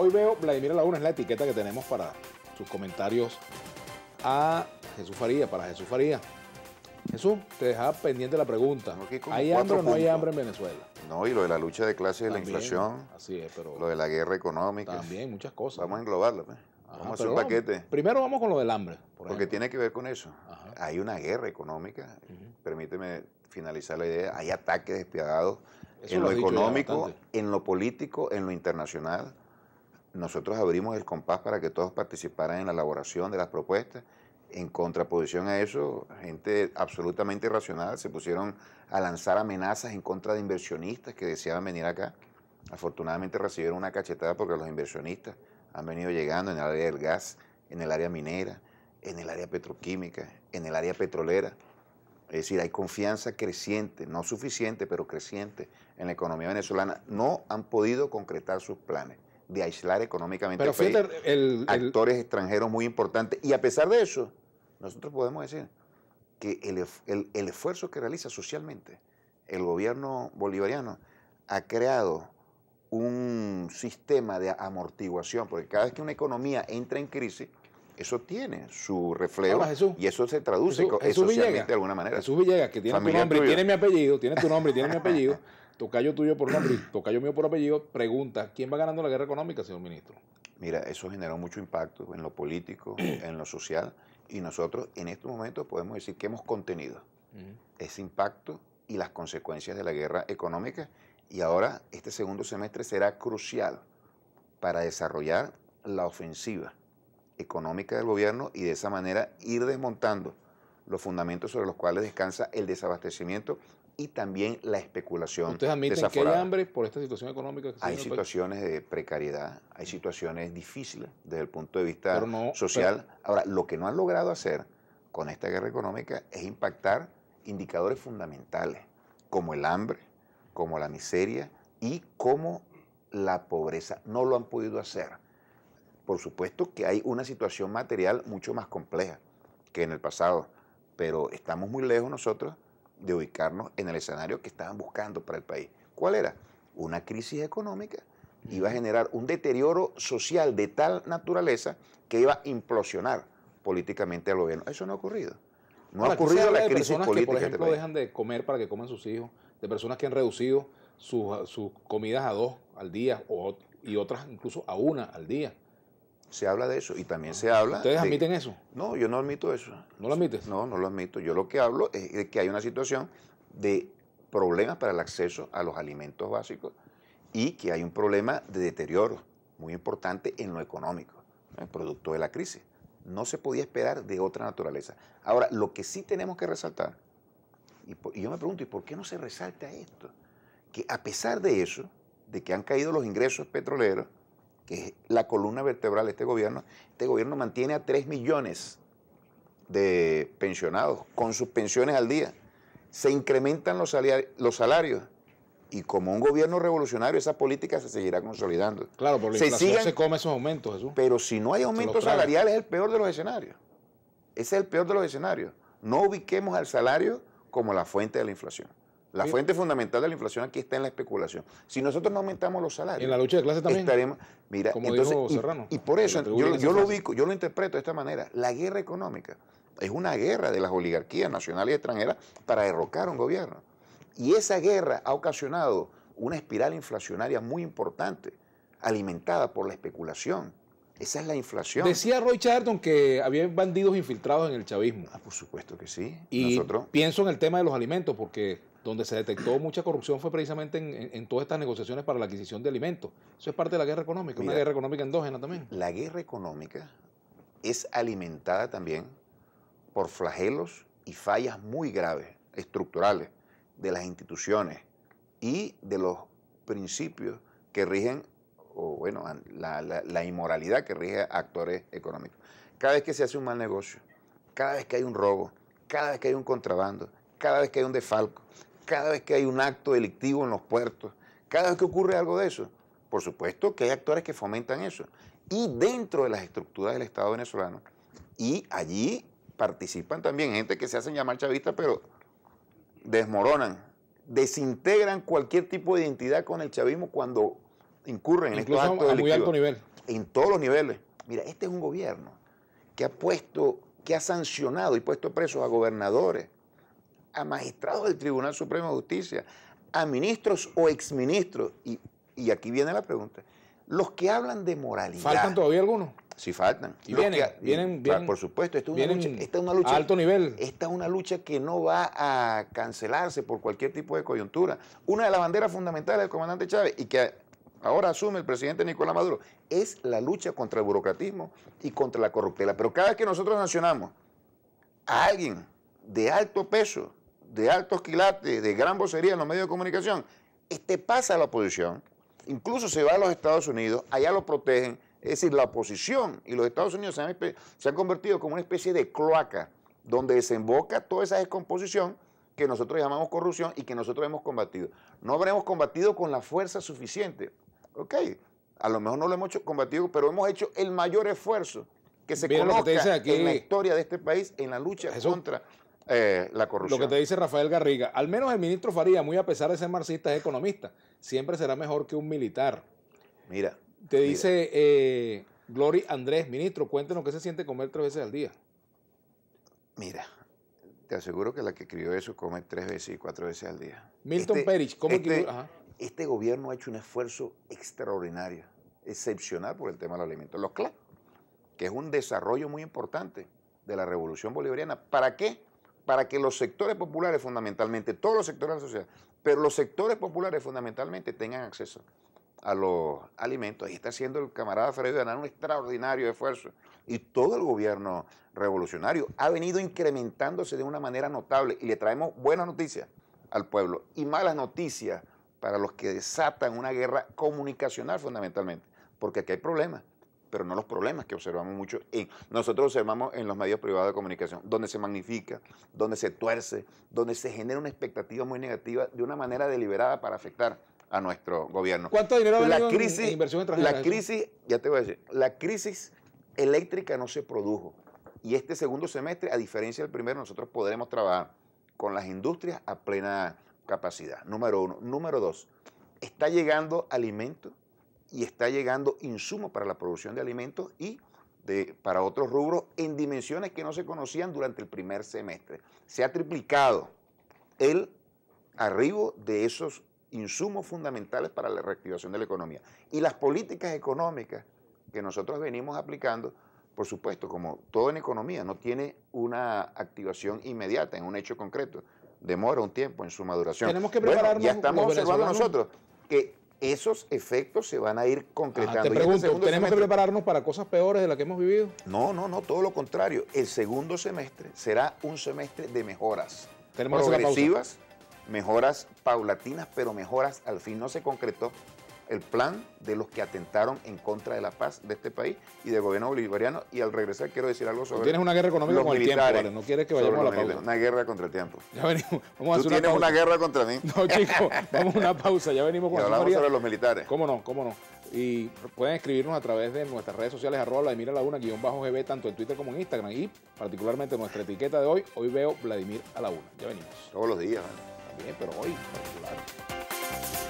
Hoy veo Vladimir Laguna, es la etiqueta que tenemos para sus comentarios a Jesús Faría, para Jesús Faría. Jesús, te dejaba pendiente la pregunta. ¿Hay hambre o no hay hambre en Venezuela? No, y lo de la lucha de clases y la inflación. Así es, pero. Lo de la guerra económica. También, muchas cosas. Vamos a englobarlo. Pues. Vamos a hacer un paquete. primero vamos con lo del hambre. Porque tiene que ver con eso. Hay una guerra económica. Permíteme finalizar la idea. Hay ataques despiadados en lo económico, en lo político, en lo internacional. Nosotros abrimos el compás para que todos participaran en la elaboración de las propuestas en contraposición a eso, gente absolutamente irracional se pusieron a lanzar amenazas en contra de inversionistas que deseaban venir acá. Afortunadamente recibieron una cachetada porque los inversionistas han venido llegando en el área del gas, en el área minera, en el área petroquímica, en el área petrolera. Es decir, hay confianza creciente, no suficiente, pero creciente en la economía venezolana. No han podido concretar sus planes de aislar económicamente Pero el, actores extranjeros muy importantes. Y a pesar de eso, nosotros podemos decir que el, esfuerzo que realiza socialmente el gobierno bolivariano ha creado un sistema de amortiguación, porque cada vez que una economía entra en crisis, eso tiene su reflejo y eso se traduce socialmente de alguna manera. Jesús Villegas, que tiene tu nombre y tiene mi apellido, tiene tu nombre y tiene mi apellido, tocayo tuyo por nombre y tocayo mío por apellido, pregunta, ¿quién va ganando la guerra económica, señor ministro? Mira, eso generó mucho impacto en lo político, en lo social, y nosotros en estos momentos podemos decir que hemos contenido ese impacto y las consecuencias de la guerra económica, y ahora este segundo semestre será crucial para desarrollar la ofensiva económica del gobierno y de esa manera ir desmontando los fundamentos sobre los cuales descansa el desabastecimiento y también la especulación. ¿Ustedes admiten que hay hambre por esta situación económica? hay situaciones de precariedad, hay situaciones difíciles desde el punto de vista social. Ahora, lo que no han logrado hacer con esta guerra económica es impactar indicadores fundamentales, como el hambre, como la miseria y como la pobreza. No lo han podido hacer. Por supuesto que hay una situación material mucho más compleja que en el pasado, pero estamos muy lejos nosotros de ubicarnos en el escenario que estaban buscando para el país. ¿Cuál era? Una crisis económica iba a generar un deterioro social de tal naturaleza que iba a implosionar políticamente al gobierno. Eso no ha ocurrido. No ha ocurrido la crisis política. Que, por este ejemplo, dejan de comer para que coman sus hijos, de personas que han reducido sus, comidas a dos al día y otras incluso a una al día. Se habla de eso y también se habla. ¿Ustedes admiten eso? No, yo no admito eso. ¿No lo admites? No, no lo admito. Yo lo que hablo es de que hay una situación de problemas para el acceso a los alimentos básicos y que hay un problema de deterioro muy importante en lo económico, el producto de la crisis. No se podía esperar de otra naturaleza. Ahora, lo que sí tenemos que resaltar, y, y yo me pregunto, ¿y por qué no se resalta esto? Que a pesar de eso, de que han caído los ingresos petroleros, que es la columna vertebral de este gobierno, este gobierno mantiene a 3 millones de pensionados con sus pensiones al día. Se incrementan los salarios, y como un gobierno revolucionario esa política se seguirá consolidando. Claro, por la se inflación se come esos aumentos, Jesús. Pero si no hay aumentos salariales es el peor de los escenarios. Ese es el peor de los escenarios. No ubiquemos al salario como la fuente de la inflación. La fuente fundamental de la inflación aquí está en la especulación. Si nosotros no aumentamos los salarios. En la lucha de clase también. Estaremos, mira, Como entonces, Serrano. Y, por eso yo, yo lo ubico, yo lo interpreto de esta manera. La guerra económica es una guerra de las oligarquías nacionales y extranjeras para derrocar un gobierno. Y esa guerra ha ocasionado una espiral inflacionaria muy importante, alimentada por la especulación. Esa es la inflación. Decía Roy Charlton que había bandidos infiltrados en el chavismo. Ah, por supuesto que sí. Y Nosotros... pienso en el tema de los alimentos, porque donde se detectó mucha corrupción fue precisamente en, todas estas negociaciones para la adquisición de alimentos. Eso es parte de la guerra económica, una guerra económica endógena también. La guerra económica es alimentada también por flagelos y fallas muy graves, estructurales, de las instituciones y de los principios que rigen, o bueno, la, la inmoralidad que rige a actores económicos. Cada vez que se hace un mal negocio, cada vez que hay un robo, cada vez que hay un contrabando, cada vez que hay un defalco, cada vez que hay un acto delictivo en los puertos, cada vez que ocurre algo de eso, por supuesto que hay actores que fomentan eso. Y dentro de las estructuras del Estado venezolano, y allí participan también gente que se hacen llamar chavistas, pero desmoronan, desintegran cualquier tipo de identidad con el chavismo cuando incurren en estos actos a muy alto nivel. En todos los niveles. Mira, este es un gobierno que ha puesto, que ha sancionado y puesto presos a gobernadores, a magistrados del Tribunal Supremo de Justicia, a ministros o exministros. Y, y aquí viene la pregunta. Los que hablan de moralidad. ¿Faltan todavía algunos? Sí, faltan. Y vienen, vienen, Por supuesto, esta es, una lucha, esta es una lucha. A alto nivel. Esta es una lucha que no va a cancelarse por cualquier tipo de coyuntura. Una de las banderas fundamentales del comandante Chávez y que ahora asume el presidente Nicolás Maduro es la lucha contra el burocratismo y contra la corruptela. Pero cada vez que nosotros sancionamos a alguien de alto peso, de altos quilates, de gran vocería en los medios de comunicación, este pasa a la oposición, incluso se va a los Estados Unidos, allá lo protegen, es decir, la oposición y los Estados Unidos se han, convertido como una especie de cloaca donde desemboca toda esa descomposición que nosotros llamamos corrupción y que nosotros hemos combatido. No habremos combatido con la fuerza suficiente. Ok, a lo mejor no lo hemos hecho, combatido, pero hemos hecho el mayor esfuerzo que se conozca en la historia de este país en la lucha contra eh, la corrupción. Lo que te dice Rafael Garriga, al menos el ministro Faría, muy a pesar de ser marxista, es economista. Siempre será mejor que un militar. Mira. Te dice eh, Glory Andrés, ministro, cuéntenos qué se siente comer tres veces al día. Mira, te aseguro que la que escribió eso come tres veces y cuatro veces al día. Milton este, Perich, ¿cómo este, este, gobierno ha hecho un esfuerzo extraordinario, excepcional por el tema del alimento. Los CLA, que es un desarrollo muy importante de la revolución bolivariana. ¿Para qué? Para que los sectores populares fundamentalmente, todos los sectores de la sociedad, pero los sectores populares fundamentalmente tengan acceso a los alimentos. Ahí está haciendo el camarada Freddy Anán un extraordinario esfuerzo. Y todo el gobierno revolucionario ha venido incrementándose de una manera notable y le traemos buenas noticias al pueblo y malas noticias para los que desatan una guerra comunicacional fundamentalmente, porque aquí hay problemas pero no los problemas que observamos mucho. En, nosotros observamos en los medios privados de comunicación, donde se magnifica, donde se tuerce, donde se genera una expectativa muy negativa de una manera deliberada para afectar a nuestro gobierno. ¿Cuánto dinero la crisis, en inversión extranjera? La crisis, ya te voy a decir, la crisis eléctrica no se produjo. Y este segundo semestre, a diferencia del primero, nosotros podremos trabajar con las industrias a plena capacidad. Número uno. Número dos, está llegando alimento y está llegando insumos para la producción de alimentos y de, para otros rubros en dimensiones que no se conocían durante el primer semestre. Se ha triplicado el arribo de esos insumos fundamentales para la reactivación de la economía. Y las políticas económicas que nosotros venimos aplicando, por supuesto, como todo en economía, no tiene una activación inmediata en un hecho concreto, demora un tiempo en su maduración. Tenemos que prepararnos. ya estamos observando nosotros que esos efectos se van a ir concretando. te este pregunto, ¿tenemos que prepararnos para cosas peores de las que hemos vivido? No, no, no, todo lo contrario. El segundo semestre será un semestre de mejoras progresivas, mejoras paulatinas, pero mejoras al fin. No se concretó el plan de los que atentaron en contra de la paz de este país y del gobierno bolivariano. Y al regresar quiero decir algo sobre. tienes una guerra económica con el tiempo, ¿vale? No quieres que vayamos a la pausa. Una guerra contra el tiempo. Ya venimos. Vamos a Tú tienes una, guerra contra mí. No, chicos, vamos a una pausa. Ya venimos con y hablamos sobre los militares. ¿Cómo no? ¿Cómo no? Y pueden escribirnos a través de nuestras redes sociales, arroba Vladimir Laguna, guion bajo GB, tanto en Twitter como en Instagram. Y particularmente nuestra etiqueta de hoy, hoy veo Vladimir a la una. Ya venimos. Todos los días, ¿vale? También, pero hoy particular.